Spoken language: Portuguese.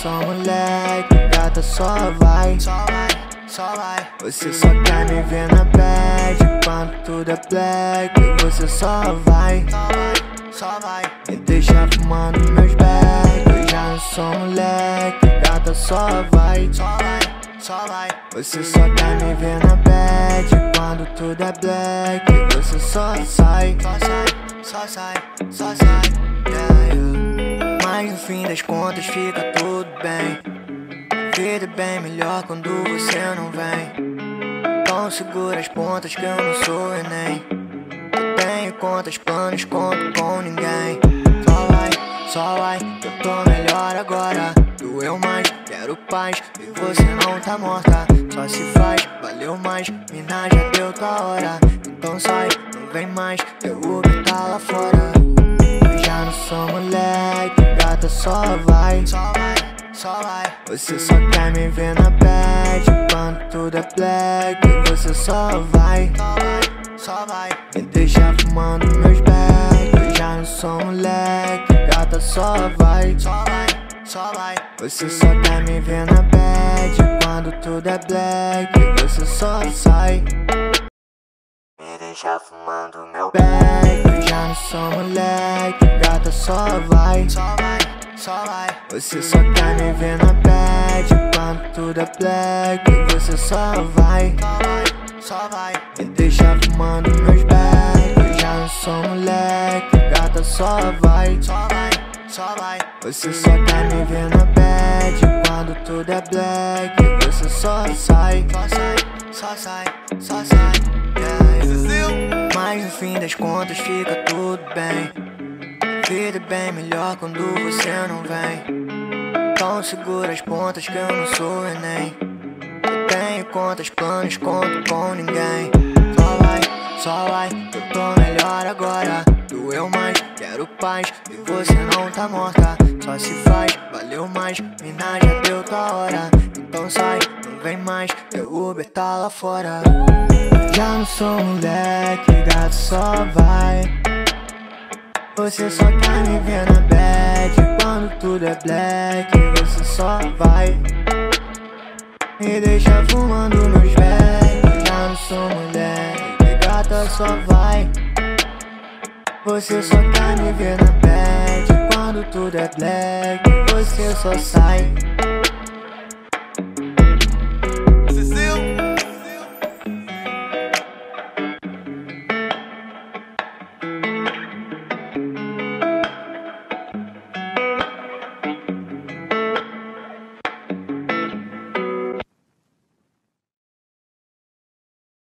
sou moleque, gata só vai, só vai, só vai. Você só quer me ver na bad quando tudo é black. Você só vai, só vai, só vai. Me deixa fumando meus bags. Eu já não sou moleque, gata só vai, só vai, só vai. Você só quer me ver na bad quando tudo é black. Você só sai, só sai, só sai, só sai. Yeah, yeah. Mas no fim das contas fica tudo bem. Vida é bem melhor quando você não vem. Então segura as pontas que eu não sou Enem. Eu tenho contas, planos, conto com ninguém. Só vai, só vai, eu tô melhor agora. Doeu mais, quero paz, e você não tá morta. Só se faz, valeu mais, mina já deu tua hora. Então sai, não vem mais, teu Uber tá lá fora. Eu já não sou moleque, gata só vai, só vai, só vai. Você só quer me ver na bad quando tudo é black. Você só vai, só vai, só vai. Me deixa fumando meus bags. Eu já não sou moleque, gata só vai, só vai, só vai. Você só quer me ver na bad quando tudo é black. Você só sai. Me deixa fumando meu bag. Eu já não sou moleque, gata só vai, só vai, só vai. Você só quer me ver na bad quando tudo é black. Você só vai, só vai. Me deixa fumando meus bags. Eu já não sou moleque, gata só vai, só vai, só vai. Você só quer me ver na bad quando tudo é black. Você só sai, só sai, só sai, só sai. Yeah. Mas no fim das contas fica tudo bem. Vida é bem melhor quando você não vem. Então segura as pontas que eu não sou Enem. Eu tenho contas, planos, conto com ninguém. Só vai, só vai, eu tô melhor agora. Doeu mais, quero paz, e você não tá morta. Só se faz, valeu mais, mina já deu tua hora. Então sai, não vem mais, teu Uber tá lá fora. Já não sou moleque, gato só vai. Você só quer me ver na bad quando tudo é black. Você só vai. Me deixa fumando meus bags. Já não sou moleque, gata só vai. Você só quer me ver na bad quando tudo é black. Você só sai.